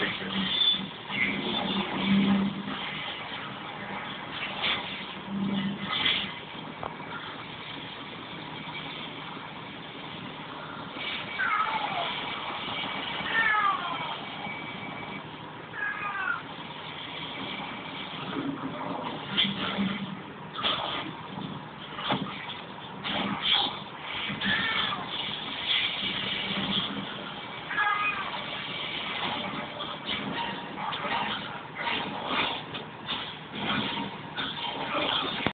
restrictions